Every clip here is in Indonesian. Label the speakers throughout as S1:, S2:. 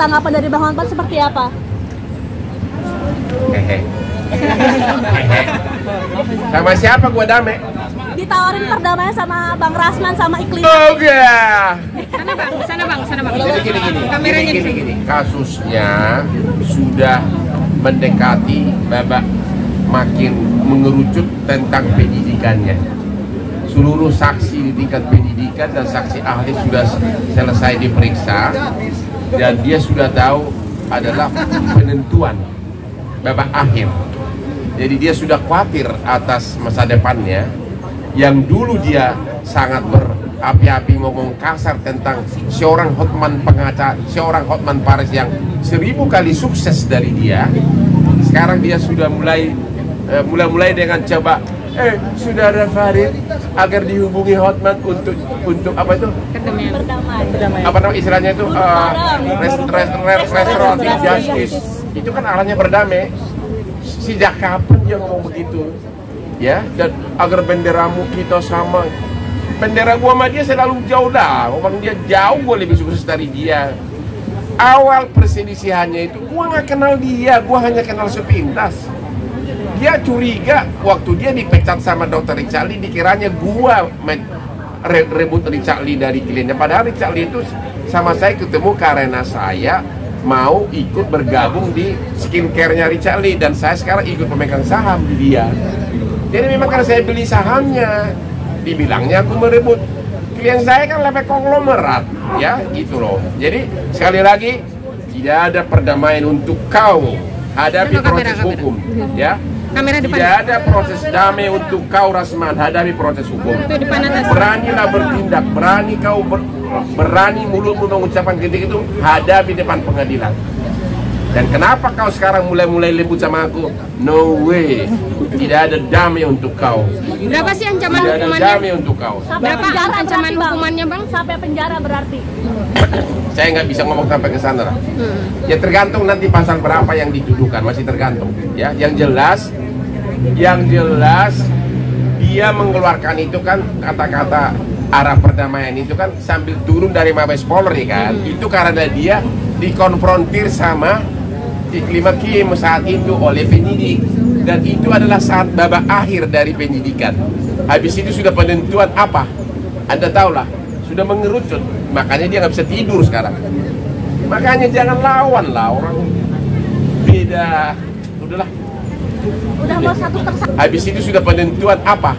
S1: tanggapan dari Bang Hotman seperti apa?
S2: Hehe. Hehe. Sama siapa gua damai?
S1: Ditawarin perdamaian sama Bang Rasman sama Iklim.
S2: Oke.
S3: Sana bang, sana bang, sana bang.
S2: Jadi gini gini.
S3: Kameranya
S2: Gini,
S3: di
S2: gini,
S3: sini.
S2: gini. Kasusnya sudah mendekati babak makin mengerucut tentang penyidikannya. Seluruh saksi di tingkat penyidikan dan saksi ahli sudah selesai diperiksa dan dia sudah tahu adalah penentuan babak akhir. Jadi dia sudah khawatir atas masa depannya yang dulu dia sangat berapi-api ngomong kasar tentang seorang Hotman pengacara, seorang Hotman Paris yang seribu kali sukses dari dia. Sekarang dia sudah mulai eh, mulai-mulai dengan coba eh saudara Farid agar dihubungi Hotman untuk untuk apa itu?
S3: Kedemian.
S1: Berdamai.
S2: apa nama istilahnya itu? Uh, res- res- res- restoratif justice. Itu kan arahnya berdamai. Sejak kapan dia ngomong begitu? Ya dan agar benderamu kita sama. Bendera gua sama dia selalu jauh dah. Orang dia jauh gua lebih sukses dari dia. Awal perselisihannya itu gua nggak kenal dia. Gua hanya kenal sepintas dia curiga waktu dia dipecat sama dokter Richard Lee dikiranya gua re- rebut Richard Lee dari kliennya. Padahal Richard Lee itu sama saya ketemu karena saya mau ikut bergabung di skincare-nya Richard Lee dan saya sekarang ikut pemegang saham di dia. Jadi memang karena saya beli sahamnya dibilangnya aku merebut. Klien saya kan lebih konglomerat ya gitu loh. Jadi sekali lagi tidak ada perdamaian untuk kau hadapi proses hukum ya
S3: Kamera depan.
S2: tidak ada proses damai untuk kau Rasman hadapi proses hukum.
S3: Itu depan atas.
S2: Beranilah bertindak, berani kau ber- berani mulutmu mengucapkan kritik itu hadapi depan pengadilan. Dan kenapa kau sekarang mulai-mulai lembut sama aku? No way. Tidak ada damai untuk kau.
S3: Berapa sih ancaman
S2: Tidak ada
S3: hukumannya?
S2: damai untuk kau.
S1: Sampai
S3: Berapa
S1: penjara
S3: ancaman
S1: berarti, Bang?
S3: hukumannya, Bang?
S1: Sampai penjara berarti.
S2: Saya nggak bisa ngomong sampai ke sana.
S3: Hmm.
S2: Ya tergantung nanti pasal berapa yang dituduhkan, masih tergantung. Ya, yang jelas, yang jelas dia mengeluarkan itu kan kata-kata arah perdamaian itu kan sambil turun dari Mabes Polri kan. Itu karena dia dikonfrontir sama Iklim Hakim saat itu oleh penyidik dan itu adalah saat babak akhir dari penyidikan. Habis itu sudah penentuan apa? Anda tahulah, sudah mengerucut. Makanya dia nggak bisa tidur sekarang. Makanya jangan lawan lah orang beda. Udahlah.
S1: Udah mau satu tersangka.
S2: Habis itu sudah penentuan apa?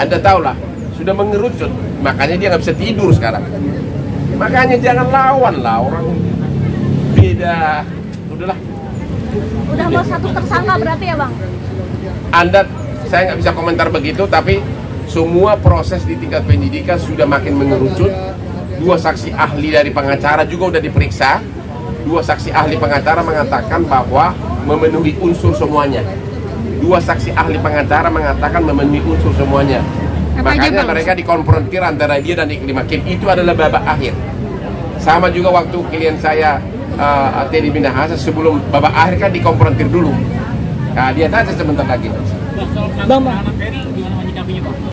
S2: Anda tahulah, sudah mengerucut. Makanya dia nggak bisa tidur sekarang. Makanya jangan lawan lah orang beda. Udahlah.
S1: Udah mau satu tersangka berarti ya Bang?
S2: Anda, saya nggak bisa komentar begitu, tapi semua proses di tingkat penyidikan sudah makin mengerucut. Dua saksi ahli dari pengacara juga udah diperiksa. Dua saksi ahli pengacara mengatakan bahwa memenuhi unsur semuanya. Dua saksi ahli pengacara mengatakan memenuhi unsur semuanya.
S3: Apa aja,
S2: Makanya
S3: Bang?
S2: mereka dikonfrontir antara dia dan Iklim Hakim. Itu adalah babak akhir. Sama juga waktu klien saya uh, Teddy Minahasa sebelum babak akhir kan dikonfrontir dulu. Nah, lihat aja sebentar lagi.
S4: Bang, bang?